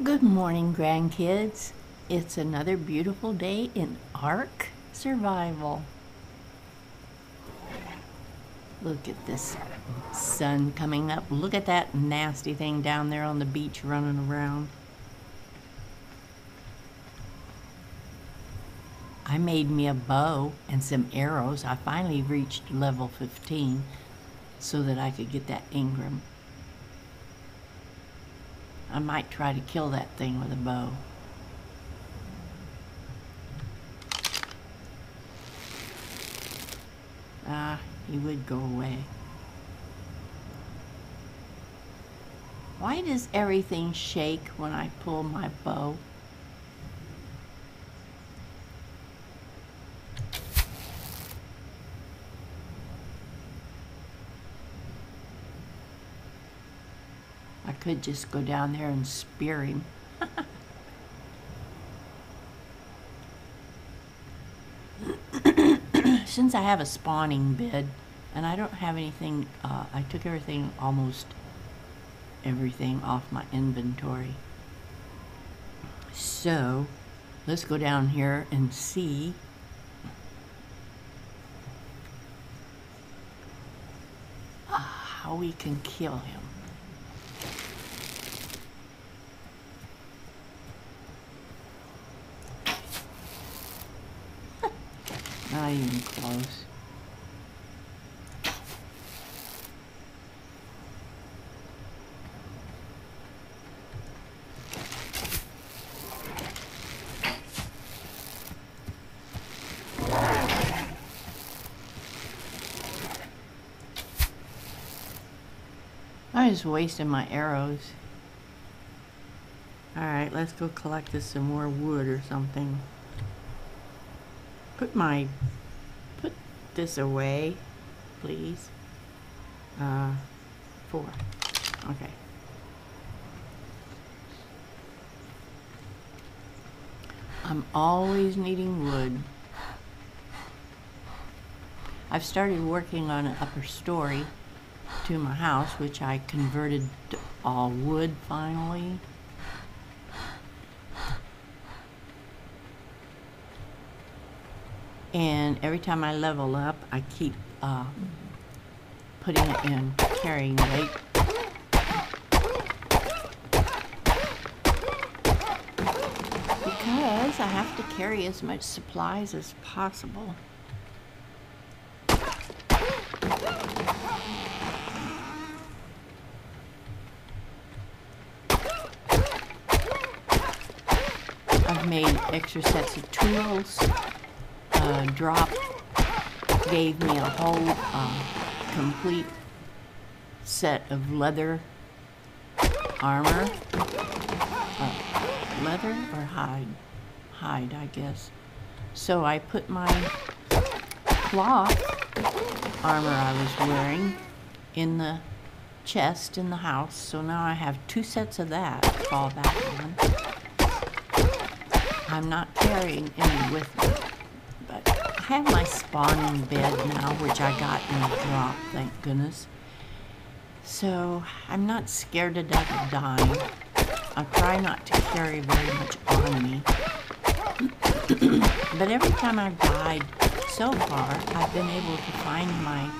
Good morning, grandkids. It's another beautiful day in Ark Survival. Look at this sun coming up. Look at that nasty thing down there on the beach running around. I made me a bow and some arrows. I finally reached level 15 so that I could get that Engram. I might try to kill that thing with a bow. Ah, he would go away. Why does everything shake when I pull my bow? Could just go down there and spear him. Since I have a spawning bed and I don't have anything, uh, I took everything, almost everything off my inventory. So, let's go down here and see uh, how we can kill him. Not even close. I just wasted my arrows. Alright, let's go collect us some more wood or something put my, this away, please. Uh, four. Okay. I'm always needing wood. I've started working on an upper story to my house, which I converted to all wood finally. And every time I level up I keep uh, putting it in carrying weight. Because I have to carry as much supplies as possible. I've made extra sets of tools uh, drop gave me a whole uh, complete set of leather armor. Uh, leather or hide? Hide, I guess. So I put my cloth armor I was wearing in the chest in the house. So now I have two sets of that fall back on. I'm not carrying any with me have my spawning bed now, which I got in a drop, thank goodness. So I'm not scared to death of dying. I try not to carry very much on me. but every time I've died so far, I've been able to find my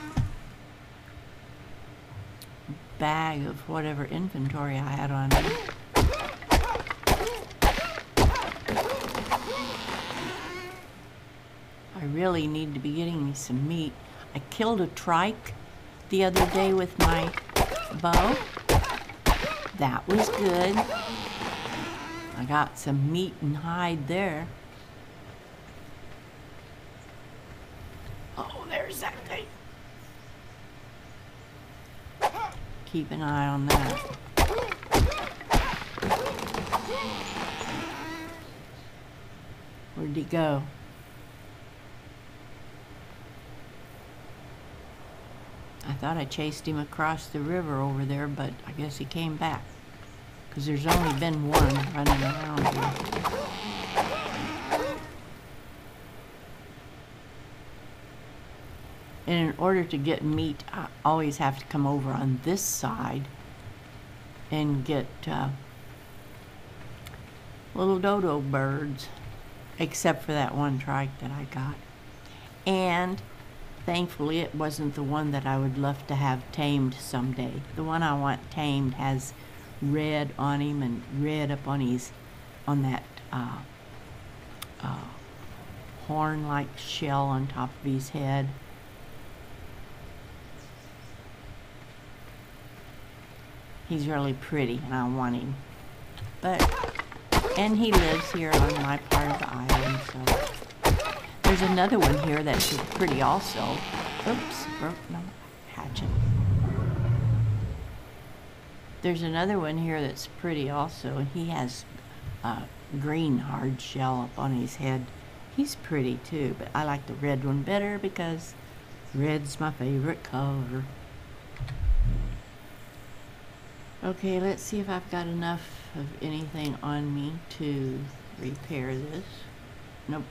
bag of whatever inventory I had on me. I really need to be getting me some meat. I killed a trike the other day with my bow. That was good. I got some meat and hide there. Oh, there's that thing. Keep an eye on that. Where'd he go? I thought I chased him across the river over there, but I guess he came back. Because there's only been one running around here. And in order to get meat, I always have to come over on this side and get uh, little dodo birds, except for that one trike that I got. And thankfully, it wasn't the one that I would love to have tamed someday. The one I want tamed has red on him and red up on his, on that uh, uh, horn-like shell on top of his head. He's really pretty and I want him. But, and he lives here on my part of the island, so. There's another one here that's pretty also. Oops, broke my hatchet. There's another one here that's pretty also, and he has a green hard shell up on his head. He's pretty too, but I like the red one better because red's my favorite color. Okay, let's see if I've got enough of anything on me to repair this. Nope.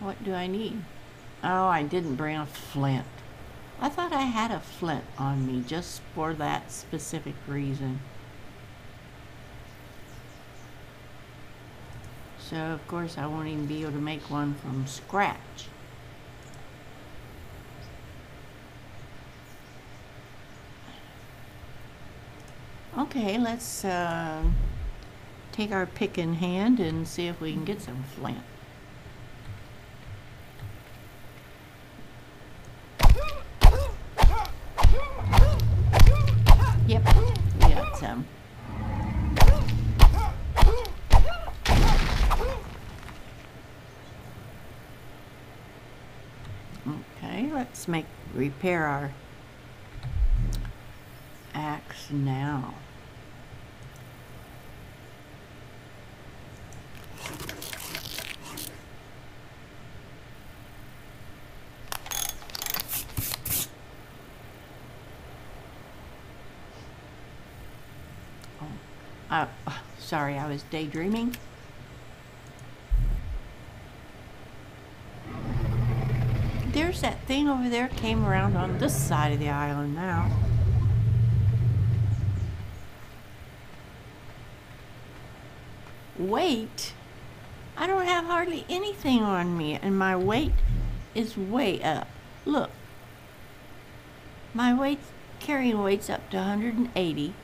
What do I need? Oh, I didn't bring a flint. I thought I had a flint on me just for that specific reason. So, of course, I won't even be able to make one from scratch. Okay, let's uh, take our pick in hand and see if we can get some flint. Yep, got some. Okay, let's make repair our axe now. Uh, sorry, I was daydreaming. There's that thing over there came around on this side of the island now. Weight? I don't have hardly anything on me and my weight is way up. Look. My weight, carrying weight's up to 180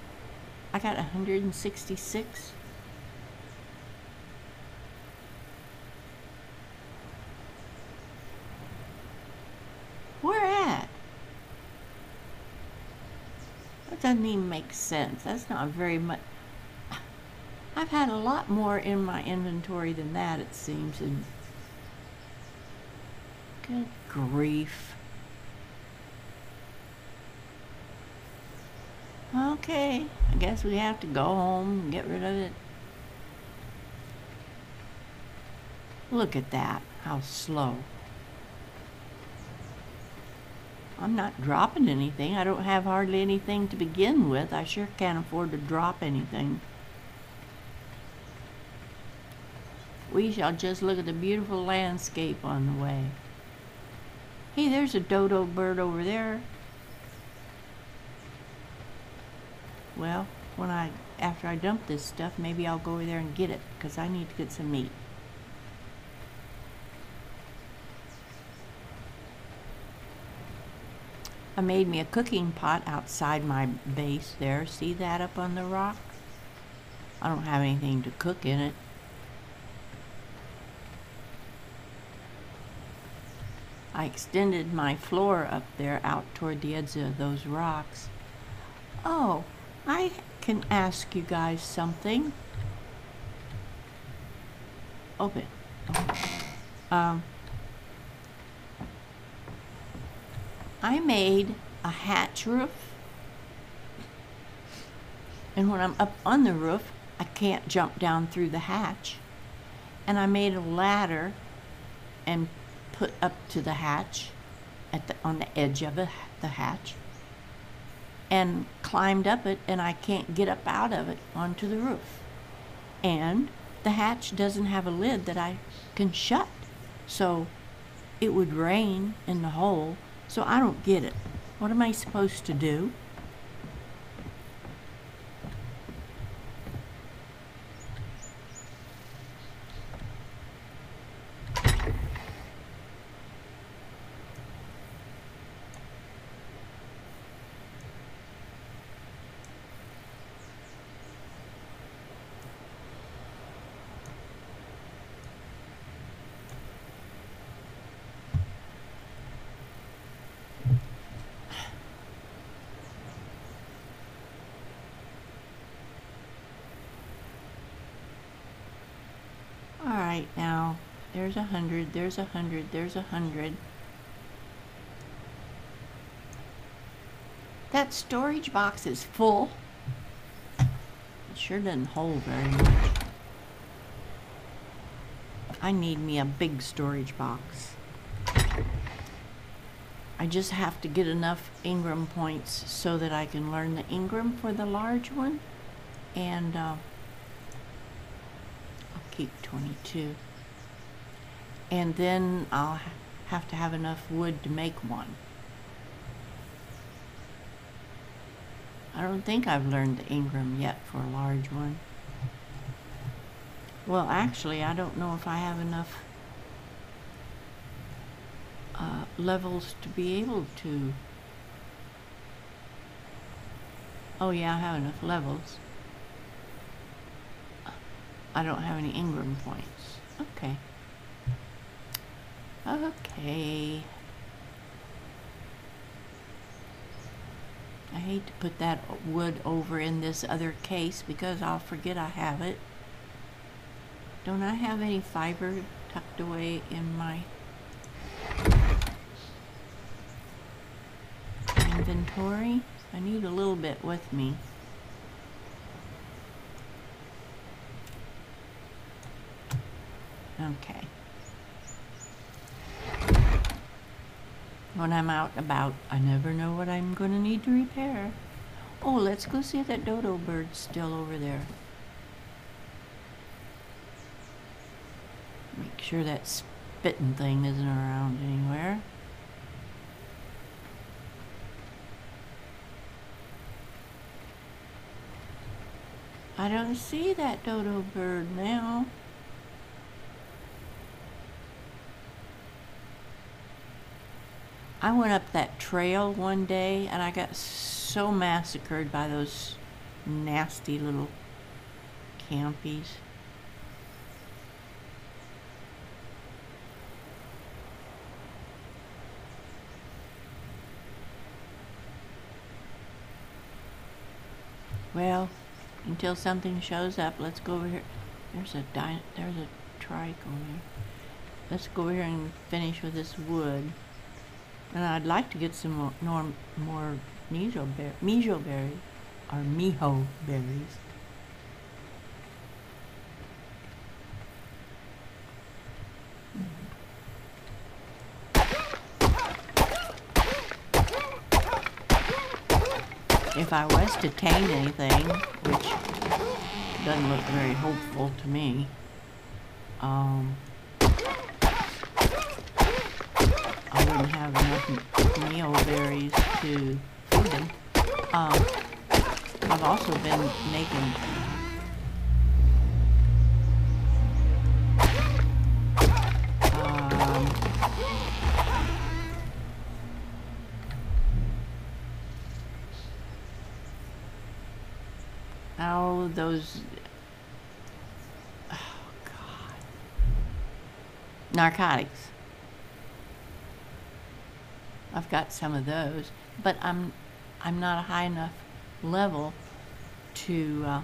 I got 166. Where at? That doesn't even make sense. That's not very much. I've had a lot more in my inventory than that, it seems. And good grief. Okay, I guess we have to go home and get rid of it. Look at that, how slow. I'm not dropping anything. I don't have hardly anything to begin with. I sure can't afford to drop anything. We shall just look at the beautiful landscape on the way. Hey, there's a dodo bird over there. Well, when I after I dump this stuff, maybe I'll go over there and get it because I need to get some meat. I made me a cooking pot outside my base there. See that up on the rock? I don't have anything to cook in it. I extended my floor up there out toward the edge of those rocks. Oh, I can ask you guys something. Open. Um, I made a hatch roof. And when I'm up on the roof, I can't jump down through the hatch. And I made a ladder and put up to the hatch at the, on the edge of the, the hatch and climbed up it and I can't get up out of it onto the roof. And the hatch doesn't have a lid that I can shut. So it would rain in the hole. So I don't get it. What am I supposed to do? There's a hundred, there's a hundred, there's a hundred. That storage box is full. It sure doesn't hold very much. I need me a big storage box. I just have to get enough Engram points so that I can learn the Engram for the large one. And uh, I'll keep 22. And then I'll have to have enough wood to make one. I don't think I've learned the Engram yet for a large one. Well, actually, I don't know if I have enough uh, levels to be able to. Oh, yeah, I have enough levels. I don't have any Engram points. Okay. Okay. I hate to put that wood over in this other case because I'll forget I have it. Don't I have any fiber tucked away in my inventory? I need a little bit with me. Okay. When I'm out and about, I never know what I'm going to need to repair. Oh, let's go see if that dodo bird's still over there. Make sure that spitting thing isn't around anywhere. I don't see that dodo bird now. I went up that trail one day and I got so massacred by those nasty little compies. Well, until something shows up, let's go over here. There's a there's a trike over here. Let's go over here and finish with this wood. And I'd like to get some more, nor- more mijo, bear- mijo berries, or miho berries. If I was to tame anything, which doesn't look very hopeful to me, um, I wouldn't have enough meal berries to feed them. Um, I've also been making um, oh those oh god narcotics I've got some of those, but I'm I'm not a high enough level to uh,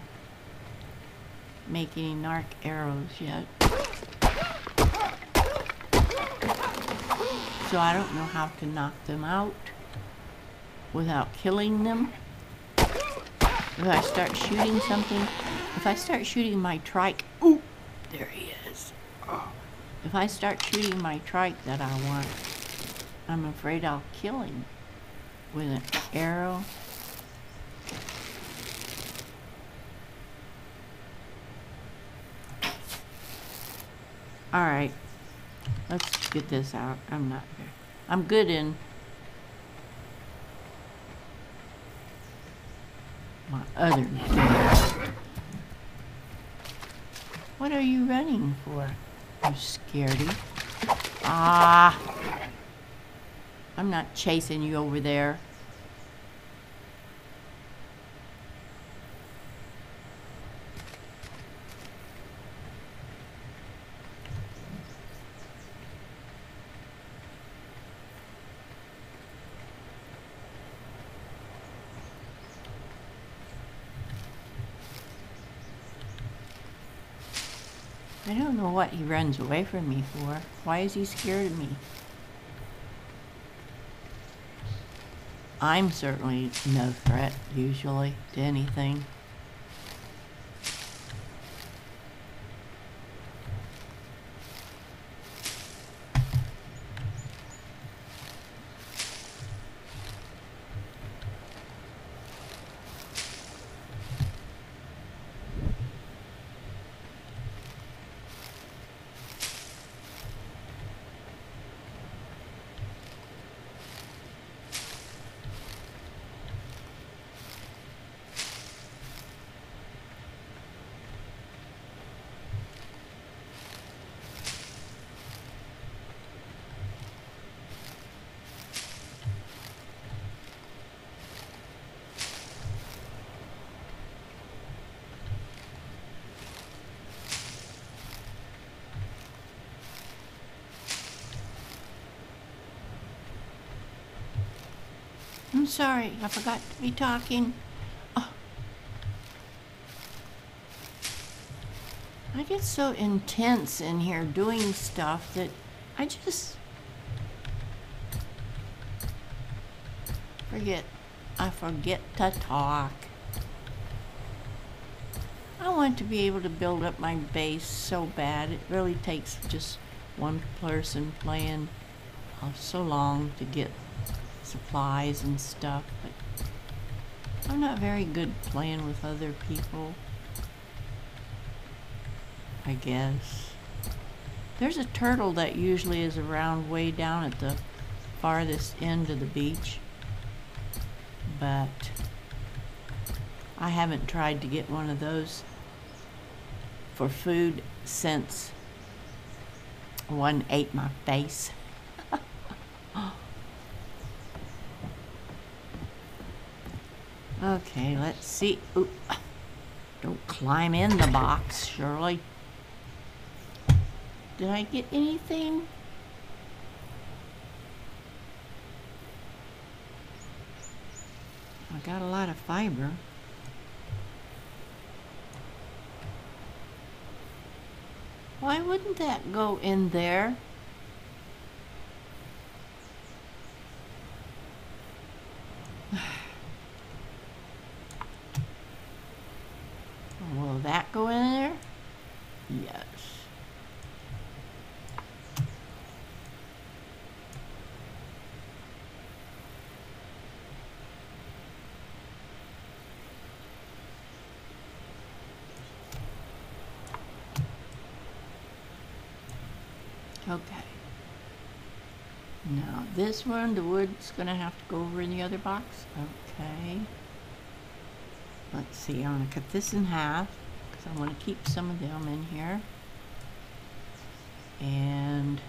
make any narc arrows yet. So I don't know how to knock them out without killing them. If I start shooting something, if I start shooting my trike, ooh, there he is. If I start shooting my trike that I want, I'm afraid I'll kill him with an arrow. All right, let's get this out. I'm not good. I'm good in my other. What are you running for, you scaredy? Ah! I'm not chasing you over there. I don't know what he runs away from me for. Why is he scared of me? I'm certainly no threat, usually, to anything. Sorry, I forgot to be talking. Oh. I get so intense in here doing stuff that I just forget. I forget to talk. I want to be able to build up my base so bad. It really takes just one person playing uh, so long to get supplies and stuff, but I'm not very good playing with other people. I guess. There's a turtle that usually is around way down at the farthest end of the beach, but I haven't tried to get one of those for food since one ate my face. Okay, let's see. Ooh. Don't climb in the box, Shirley. Did I get anything? I got a lot of fiber. Why wouldn't that go in there? Will that go in there? Yes. Okay. Now this one, the wood's gonna have to go over in the other box. Okay. Let's see, I'm gonna cut this in half because I want to keep some of them in here. And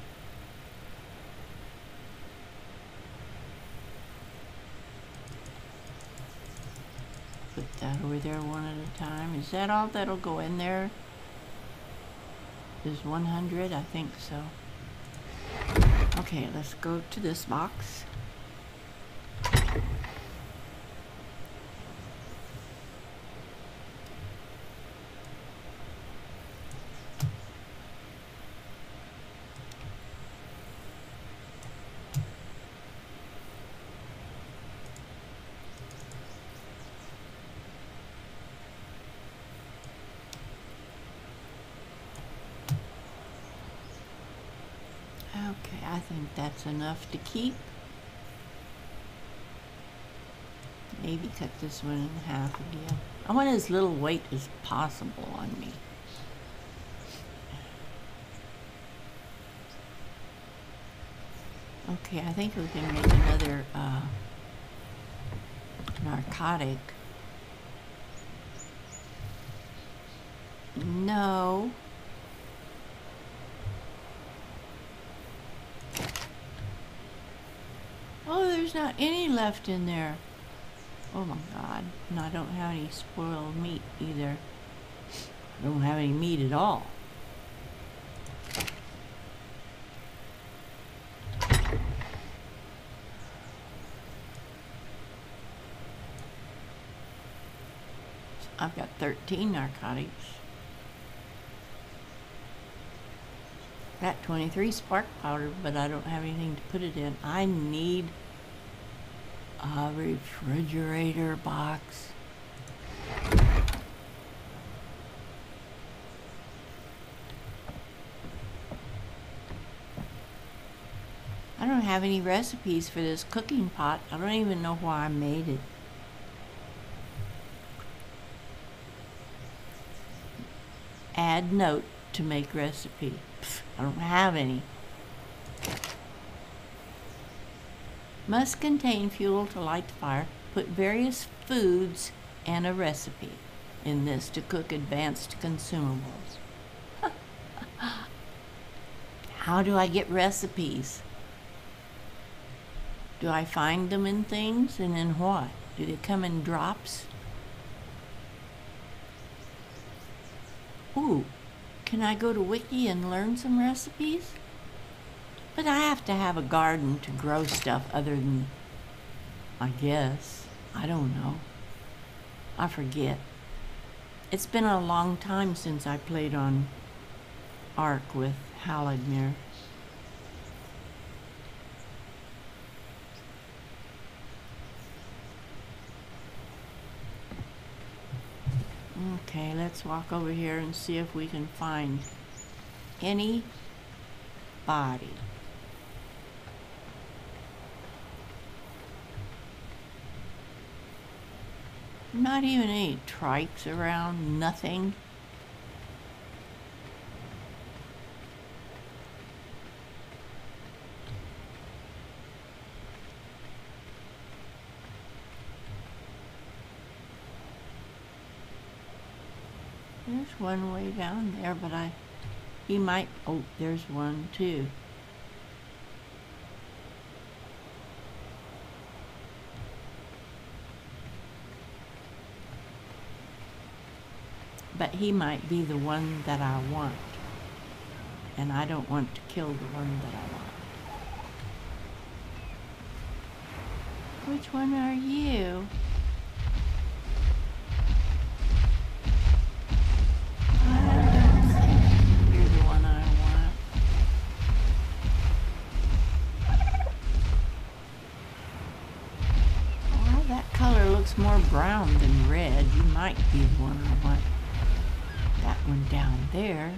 put that over there one at a time. Is that all that'll go in there? there? Is 100? I think so. Okay, let's go to this box. Okay, I think that's enough to keep. Maybe cut this one in half again. I want as little weight as possible on me. Okay, I think we can make another uh, narcotic. No. Oh, there's not any left in there. Oh my god. And I don't have any spoiled meat either. I don't have any meat at all. I've got 13 narcotics. got 23 spark powder, but I don't have anything to put it in. I need a refrigerator box. I don't have any recipes for this cooking pot. I don't even know why I made it. Add note to make recipe. I don't have any. Must contain fuel to light the fire. Put various foods and a recipe in this to cook advanced consumables. How do I get recipes? Do I find them in things and in what? Do they come in drops? Ooh, can I go to Wiki and learn some recipes? But I have to have a garden to grow stuff other than, I guess. I don't know. I forget. It's been a long time since I played on Ark with Haladmer. Okay, let's walk over here and see if we can find any body. Not even any trikes around, nothing. There's one way down there, but I, he might, oh, there's one too. But he might be the one that I want. And I don't want to kill the one that I want. Which one are you? I don't you're the one I want. Well, that color looks more brown than red. You might be the one I want. One down there.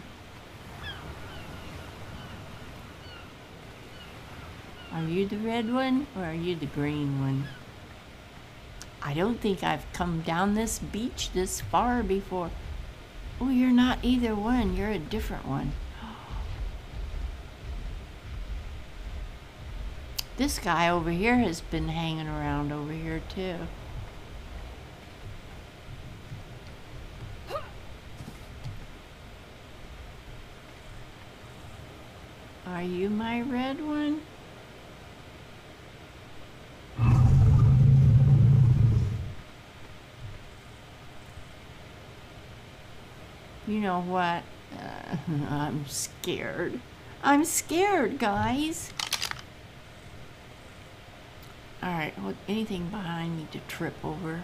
Are you the red one or are you the green one? I don't think I've come down this beach this far before. Oh, you're not either one. You're a different one. This guy over here has been hanging around over here too. Are you my red one? You know what? Uh, I'm scared. I'm scared, guys. Alright, well, anything behind me to trip over?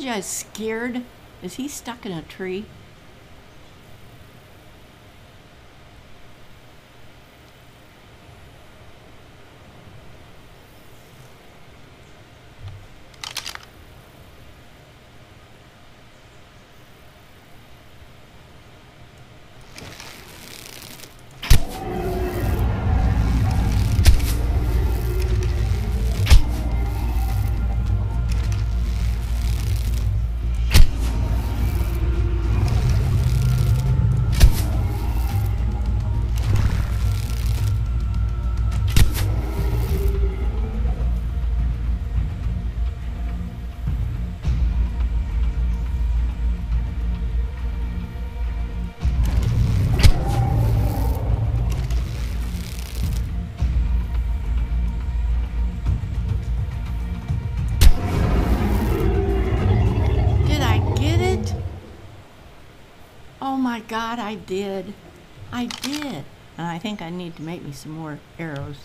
Told you I was scared. Is he stuck in a tree? My god, I did. I did. And I think I need to make me some more arrows.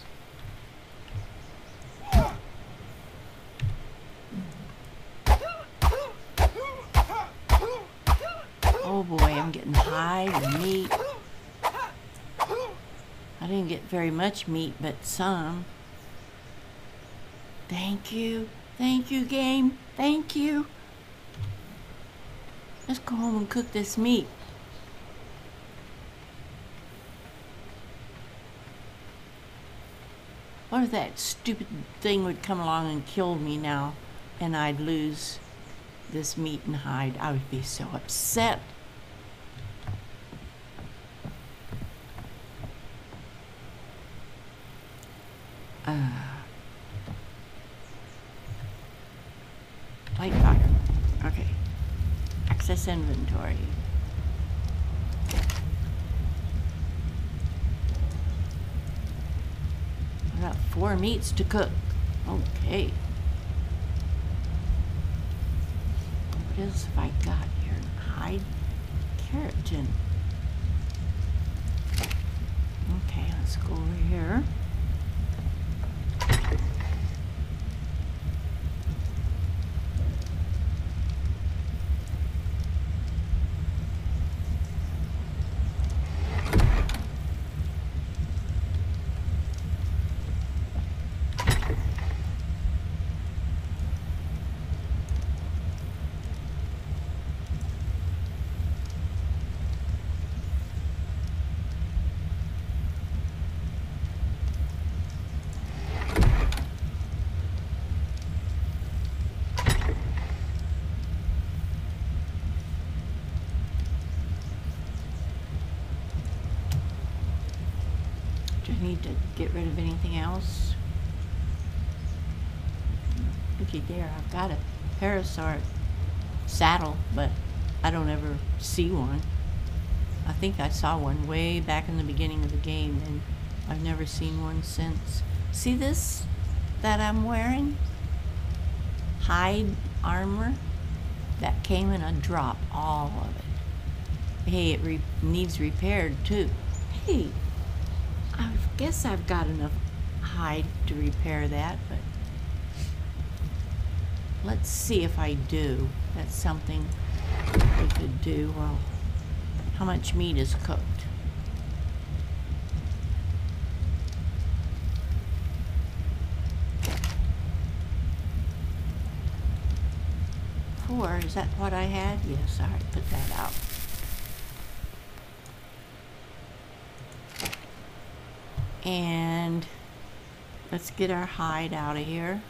Oh boy, I'm getting high and meat. I didn't get very much meat, but some. Thank you. Thank you, game. Thank you. Let's go home and cook this meat. What if that stupid thing would come along and kill me now and I'd lose this meat and hide? I would be so upset. Uh, light fire. Okay. Access inventory. I got four meats to cook. Okay. What else have I got here? Hide keratin. Okay, let's go over here. Do I need to get rid of anything else? Looky there, I've got a Parasaur saddle, but I don't ever see one. I think I saw one way back in the beginning of the game, and I've never seen one since. See this that I'm wearing? Hide armor? That came in a drop, all of it. Hey, it re needs repaired too. Hey, guess I've got enough hide to repair that, but let's see if I do. That's something we could do. Well, how much meat is cooked? Four, is that what I had? Yes, all right, put that out. And let's get our hide out of here.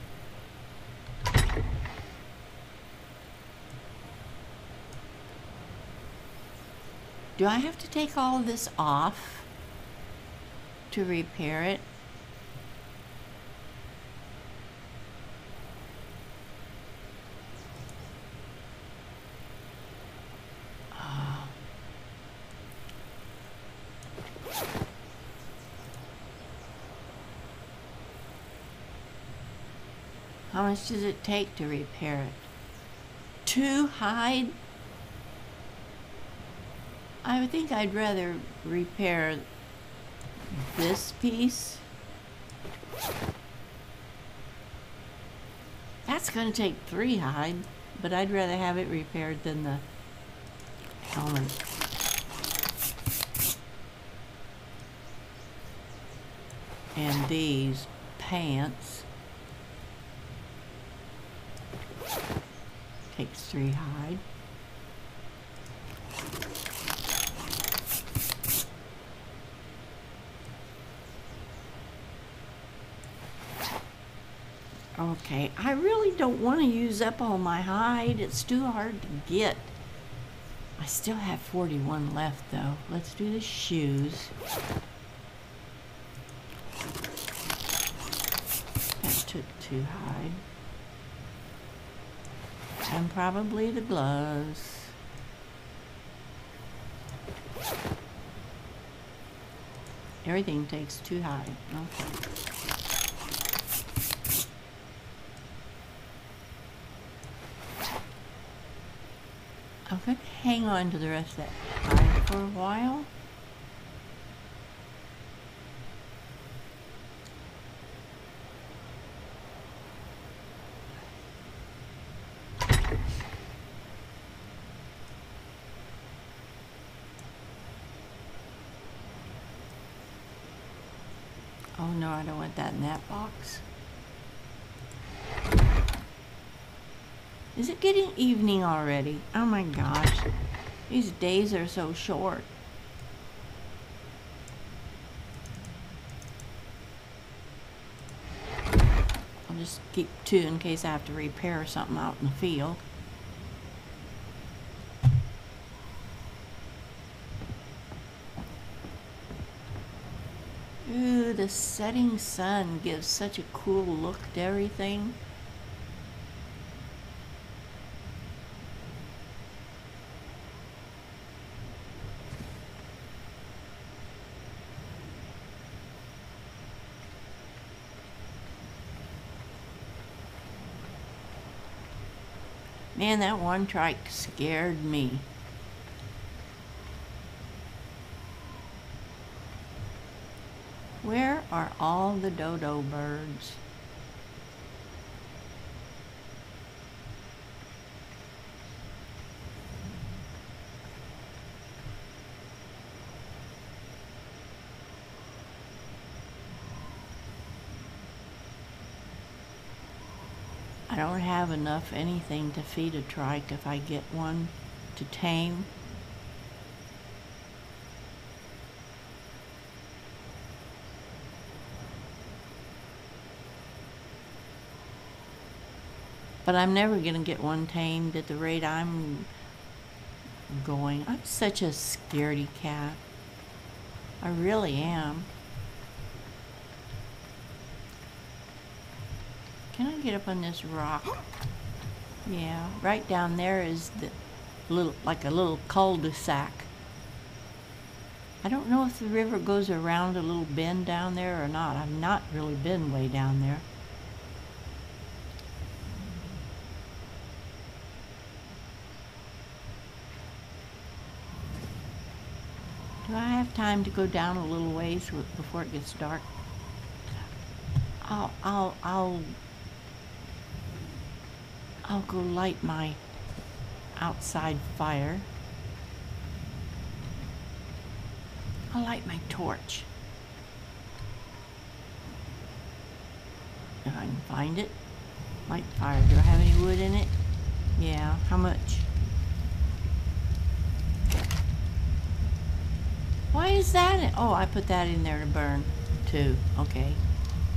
Do I have to take all of this off to repair it? How much does it take to repair it? Two hide? I think I'd rather repair this piece. That's going to take three hide, but I'd rather have it repaired than the helmet. And these pants three hide. Okay, I really don't want to use up all my hide. It's too hard to get. I still have 41 left though. Let's do the shoes. That took two hide. And probably the gloves. Everything takes too hide. Okay. I'm going to hang on to the rest of that hide for a while. Oh no, I don't want that in that box. Is it getting evening already? Oh my gosh. These days are so short. I'll just keep two in case I have to repair something out in the field. Ooh, the setting sun gives such a cool look to everything. Man, that one trike scared me. Where are all the dodo birds? I don't have enough anything to feed a trike if I get one to tame. But I'm never going to get one tamed at the rate I'm going. I'm such a scaredy cat. I really am. Can I get up on this rock? Yeah, right down there is the little, like a little cul-de-sac. I don't know if the river goes around a little bend down there or not. I've not really been way down there. I have time to go down a little ways before it gets dark? I'll, I'll, I'll, I'll go light my outside fire. I'll light my torch. If I can find it. Light fire. Do I have any wood in it? Yeah. How much? Why is that? In? Oh, I put that in there to burn too. Okay.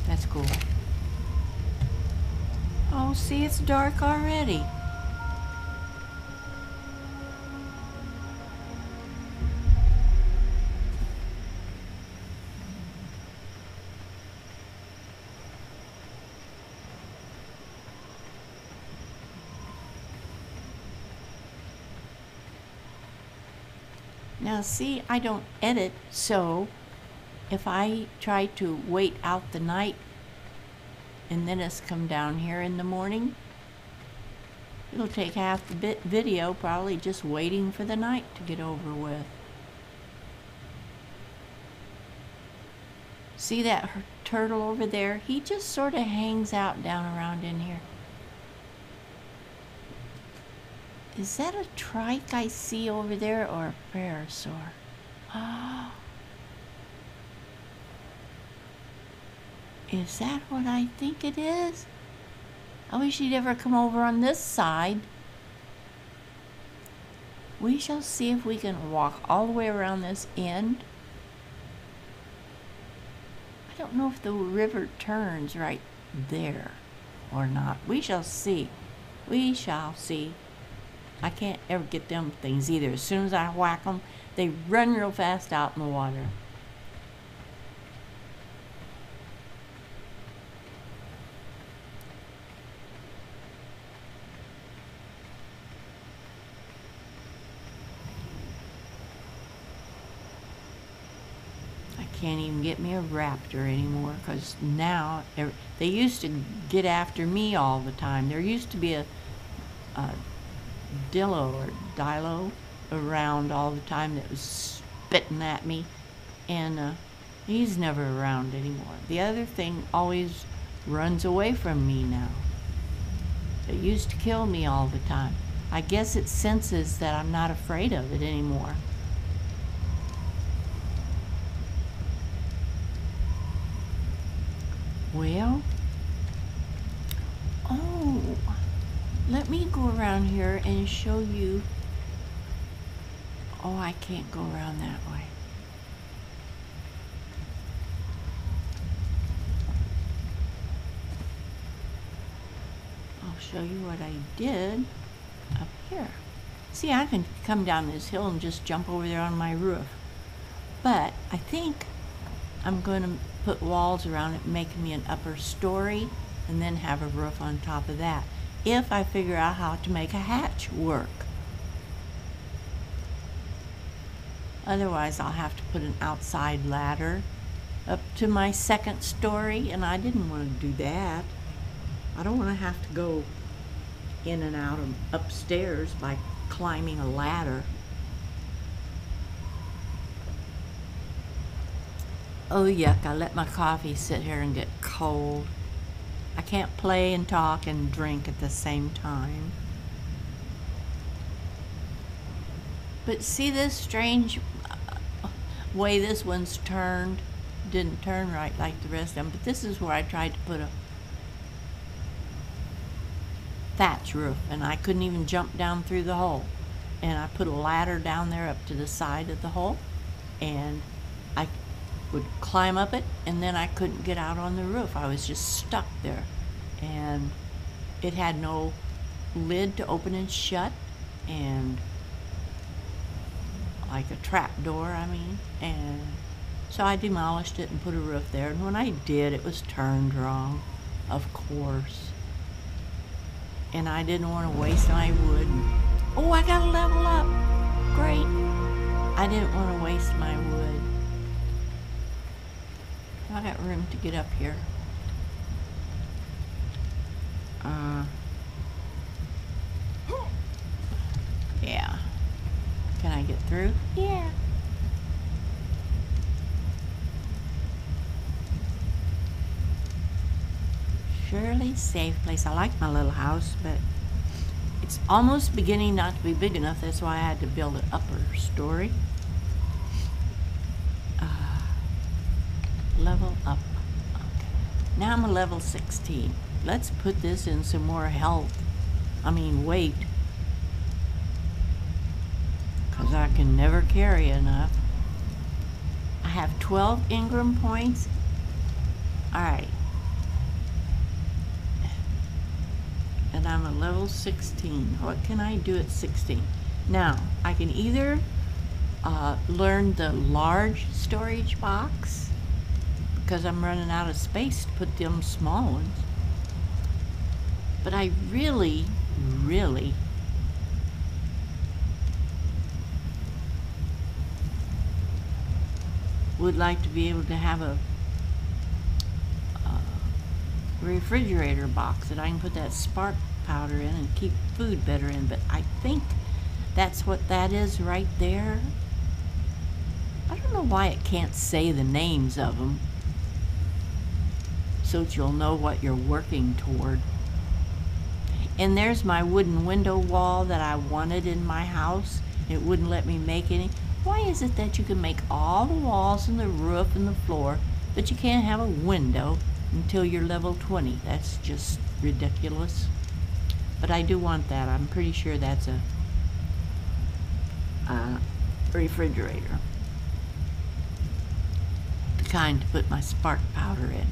That's cool. Oh, see, it's dark already. See, I don't edit, so if I try to wait out the night and then it's come down here in the morning, it'll take half the bit video probably just waiting for the night to get over with. See that turtle over there? He just sort of hangs out down around in here. Is that a trike I see over there or a parasaur? Oh. Is that what I think it is? I wish he'd ever come over on this side. We shall see if we can walk all the way around this end. I don't know if the river turns right there or not. We shall see. We shall see. I can't ever get them things either. As soon as I whack them, they run real fast out in the water. I can't even get me a raptor anymore because now they used to get after me all the time. There used to be a, a Dillo or Dilo, around all the time that was spitting at me, and uh, he's never around anymore. The other thing always runs away from me now. It used to kill me all the time. I guess it senses that I'm not afraid of it anymore. Well, oh, let me go around here and show you. Oh, I can't go around that way. I'll show you what I did up here. See, I can come down this hill and just jump over there on my roof. But I think I'm going to put walls around it, making me an upper story, and then have a roof on top of that. If I figure out how to make a hatch work. Otherwise, I'll have to put an outside ladder up to my second story, and I didn't want to do that. I don't want to have to go in and out of upstairs by climbing a ladder. Oh, yuck, I let my coffee sit here and get cold. I can't play and talk and drink at the same time. But see this strange way this one's turned? Didn't turn right like the rest of them, but this is where I tried to put a thatch roof and I couldn't even jump down through the hole. And I put a ladder down there up to the side of the hole and I would climb up it and then I couldn't get out on the roof. I was just stuck there. And it had no lid to open and shut and like a trap door, I mean. And so I demolished it and put a roof there. And when I did, it was turned wrong, of course. And I didn't want to waste my wood. Oh, I got to level up. Great. I didn't want to waste my wood. I got room to get up here. Uh, yeah. Can I get through? Yeah. Surely safe place. I like my little house, but it's almost beginning not to be big enough. That's why I had to build an upper story. Uh, level up. Now I'm a level 16. Let's put this in some more health. I mean weight. Because I can never carry enough. I have 12 Engram points. Alright. And I'm a level 16. What can I do at 16? Now, I can either uh, learn the large storage box because I'm running out of space to put them small ones. But I really, really would like to be able to have a, a refrigerator box that I can put that spark powder in and keep food better in. But I think that's what that is right there. I don't know why it can't say the names of them so that you'll know what you're working toward. And there's my wooden window wall that I wanted in my house. It wouldn't let me make any. Why is it that you can make all the walls and the roof and the floor, but you can't have a window until you're level 20? That's just ridiculous. But I do want that. I'm pretty sure that's a, a refrigerator. The kind to put my spark powder in.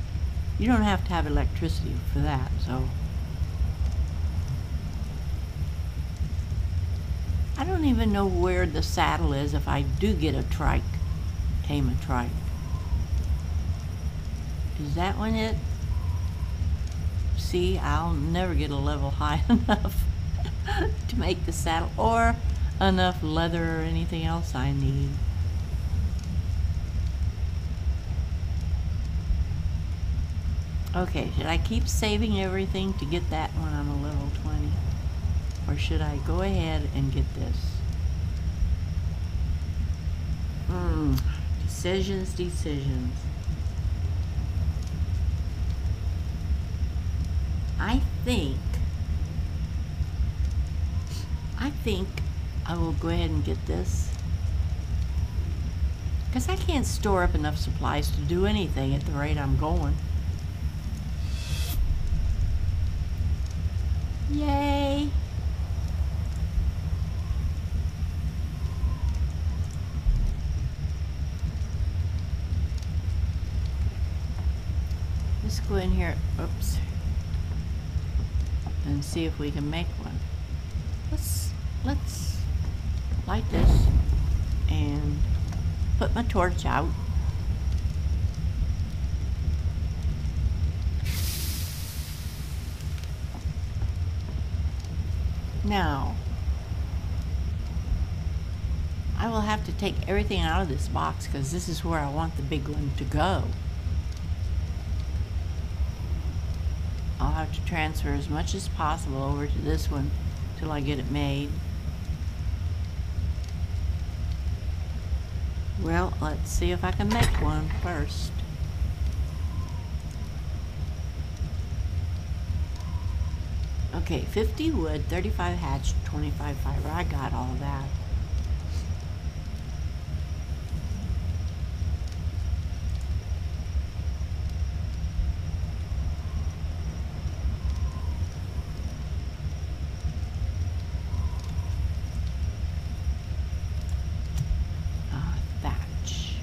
You don't have to have electricity for that, so. I don't even know where the saddle is if I do get a trike, tame a trike. Is that one it? See, I'll never get a level high enough to make the saddle or enough leather or anything else I need. Okay, should I keep saving everything to get that when I'm a level 20? Or should I go ahead and get this? Mm, decisions, decisions. I think, I think I will go ahead and get this. Because I can't store up enough supplies to do anything at the rate I'm going. Yay! Let's go in here, oops, and see if we can make one. Let's, let's light this and put my torch out. Now, I will have to take everything out of this box because this is where I want the big one to go. I'll have to transfer as much as possible over to this one till I get it made. Well, let's see if I can make one first. Okay, 50 wood, 35 hatch, 25 fiber. I got all that. Uh, thatch.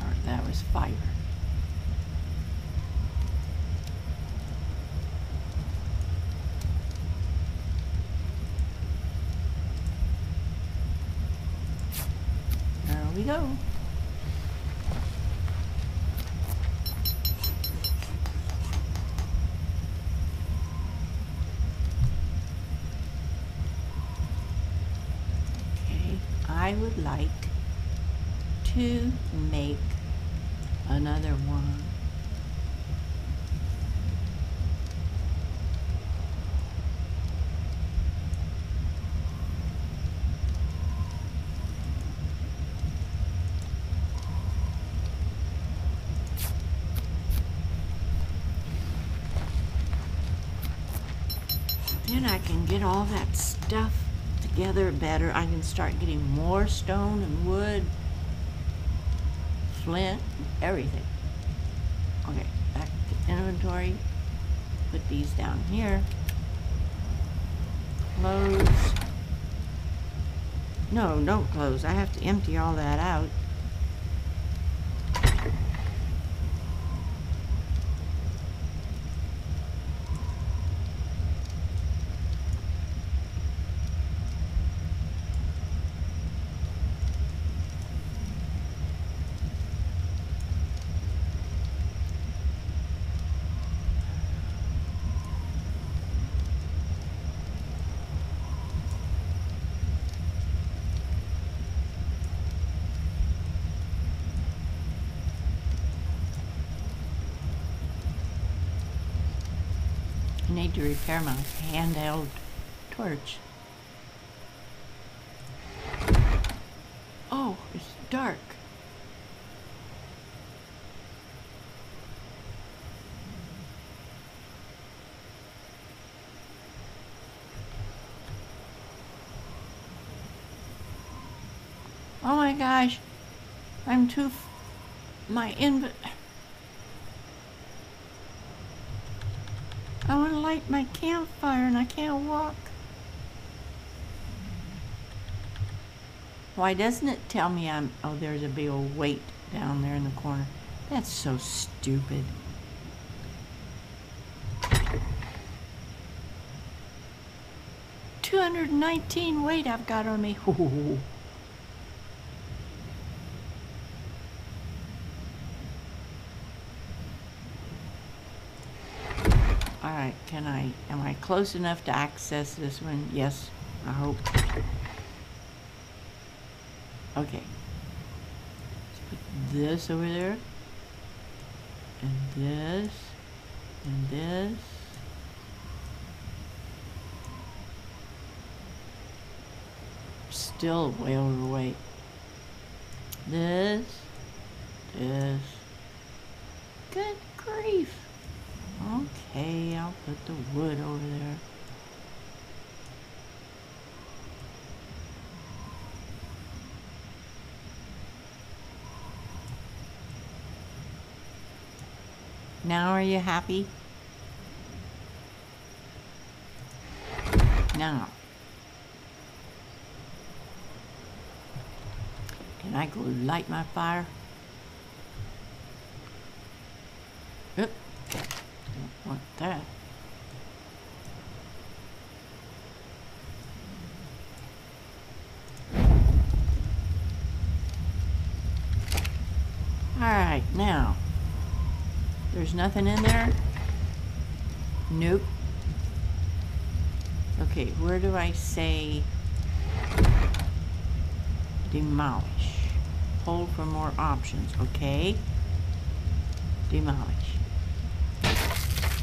Or that was fiber. There we go. Okay, I would like to make another one. Then I can get all that stuff together better. I can start getting more stone and wood, flint, everything. Okay, back to inventory. Put these down here. Close. No, don't close. I have to empty all that out. Repair my handheld torch. Oh, it's dark. Oh my gosh. I'm too. My inv. Oh, I want to light my campfire and I can't walk. Why doesn't it tell me I'm. Oh, there's a big old weight down there in the corner. That's so stupid. Two hundred nineteen weight I've got on me. Can I, am I close enough to access this one? Yes, I hope. Okay. Let's put this over there. And this. And this. Still way overweight. This. This. Good. Okay, I'll put the wood over there. Now are you happy? Now. Can I go light my fire? Yep. Want that. Alright, now. There's nothing in there? Nope. Okay, where do I say demolish? Hold for more options, okay? Demolish.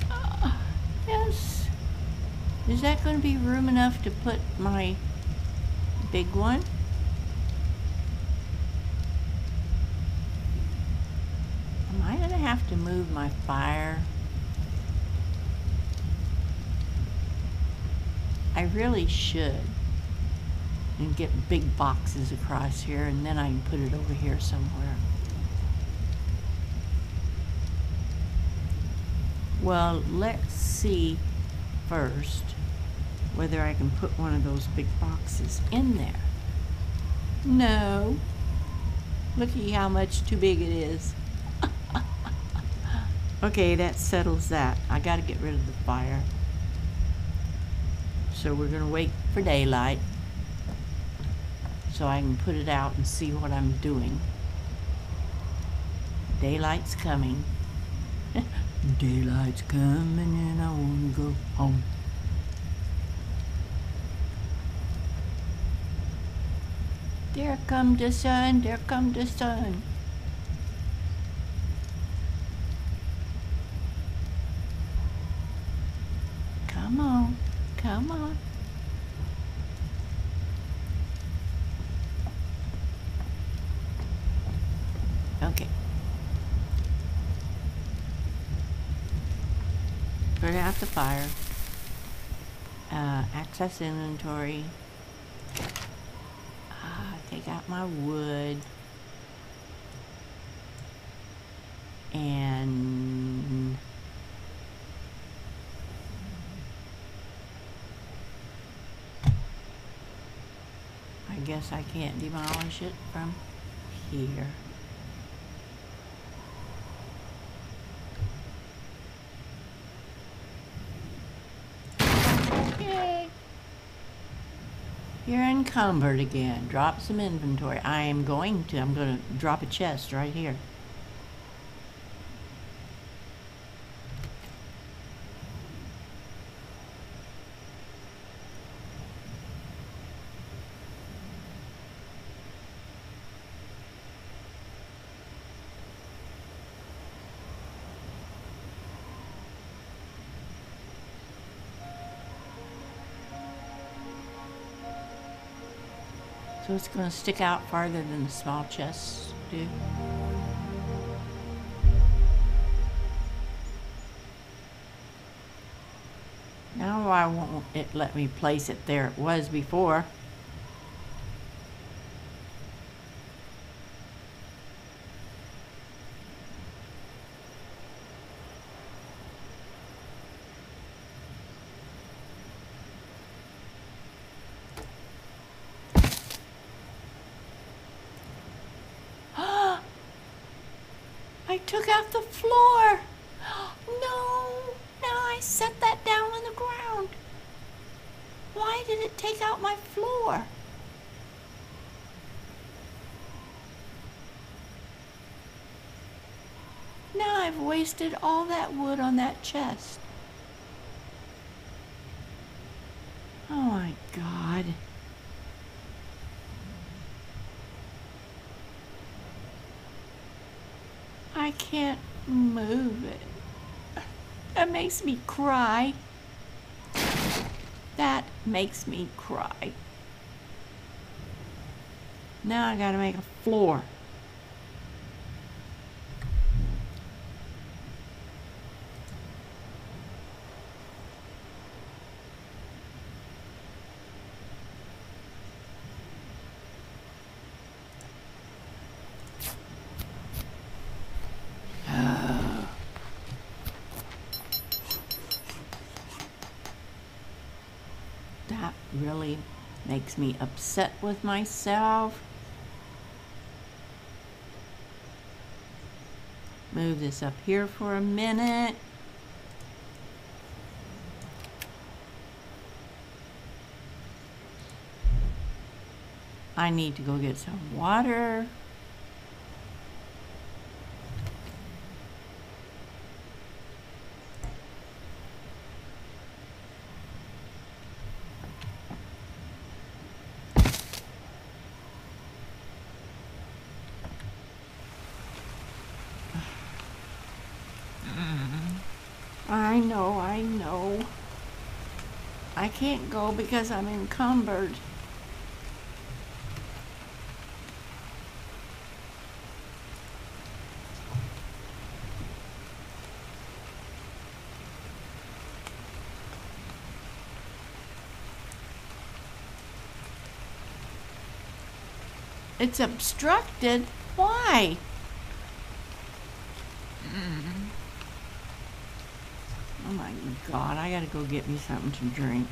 Ah, yes. Is that going to be room enough to put my big one? Am I going to have to move my fire? I really should. And get big boxes across here and then I can put it over here somewhere. Well, let's see first whether I can put one of those big boxes in there. No. Looky how much too big it is. okay, that settles that. I gotta get rid of the fire. So we're gonna wait for daylight so I can put it out and see what I'm doing. Daylight's coming. Daylight's coming and I wanna go home. There come the sun, there come the sun. Come on, come on. Okay. Put out the fire. Uh, access inventory. Out my wood. And I guess I can't demolish it from here. Yay. You're encumbered again. Drop some inventory. I am going to. I'm going to drop a chest right here. So it's going to stick out farther than the small chests do. Now why won't it let me place it there it was before? I took out the floor. No, now I set that down on the ground. Why did it take out my floor? Now I've wasted all that wood on that chest. Oh my god. I can't move it. That makes me cry. That makes me cry. Now I gotta make a floor. That really makes me upset with myself. Move this up here for a minute. I need to go get some water. I know, I know. I can't go because I'm encumbered. It's obstructed. Why? Oh my god, I gotta go get me something to drink.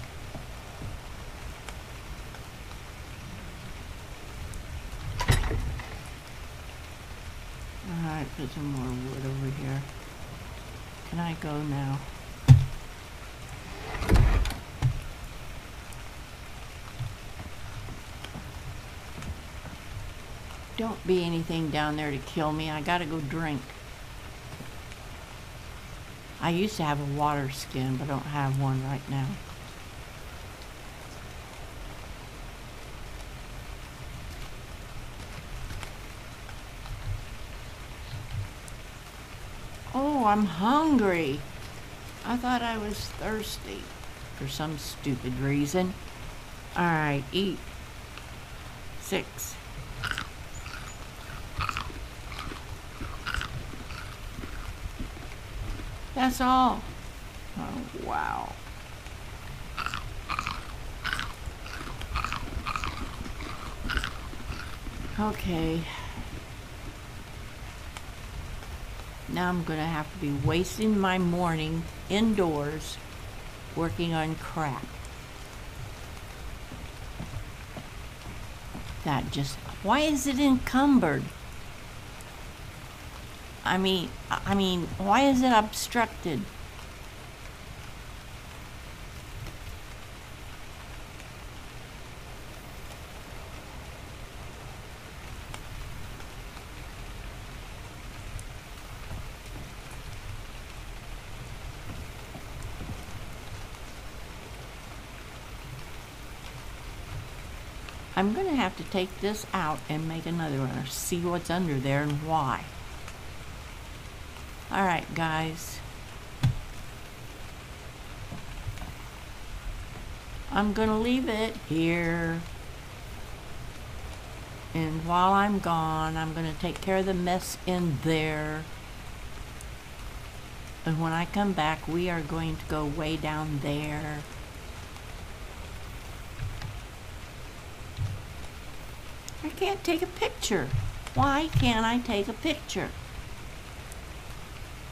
Alright, put some more wood over here. Can I go now? Don't be anything down there to kill me. I gotta go drink. I used to have a water skin, but I don't have one right now. Oh, I'm hungry. I thought I was thirsty for some stupid reason. All right, eat. Six. That's all. Oh, wow. Okay. Now I'm going to have to be wasting my morning indoors working on crap. That just, why is it encumbered? I mean, I mean, why is it obstructed? I'm gonna have to take this out and make another one or see what's under there and why. Alright, guys. I'm gonna leave it here. And while I'm gone, I'm gonna take care of the mess in there. And when I come back, we are going to go way down there. I can't take a picture. Why can't I take a picture?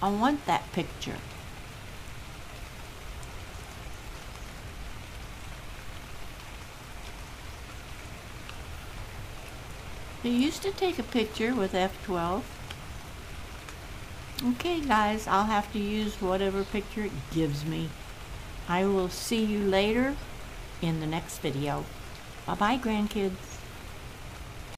I want that picture. They used to take a picture with F12. Okay guys, I'll have to use whatever picture it gives me. I will see you later in the next video. Bye bye grandkids.